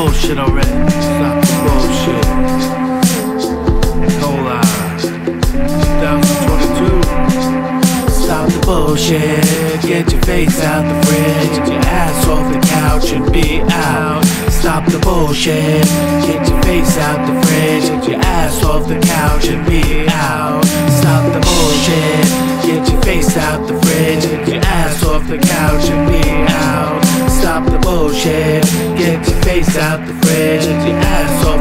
bullshit already. Stop the bullshit. On. 2022. Stop the bullshit. Get your face out the fridge. Get your ass off the couch and be out. Stop the bullshit. Get your face out the fridge. Get your ass off the couch and be out. Stop the bullshit. Face out the fridge. Your ass off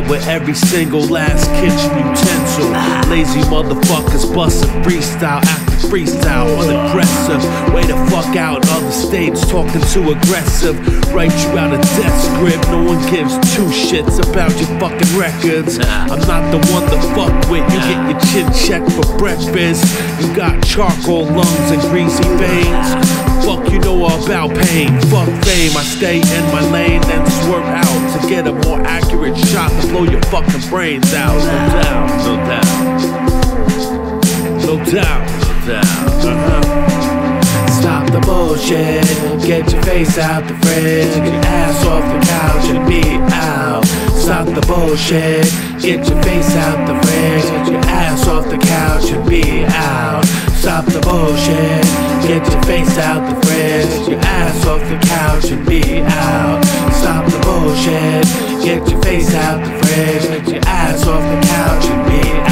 Stabbed with every single last kitchen utensil. Lazy motherfuckers busting freestyle after freestyle. Unaggressive. Way the fuck out on the stage talking too aggressive. Write you out a death script. No one gives two shits about your fucking records. I'm not the one to fuck with. You get your chin checked for breakfast. You got charcoal lungs and greasy veins. Fuck you know about pain. Fuck fame. I stay in my lane and swerve out to get a more to blow your fucking brains out. No doubt, no doubt. Stop the bullshit. Get your face out the fridge. Get your ass off the couch and be out. Stop the bullshit. Get your face out the fridge. Get your ass off the couch and be out. Stop the bullshit. Get your face out the fridge. Get your ass off the couch and be out the fridge. Your ass off the couch and be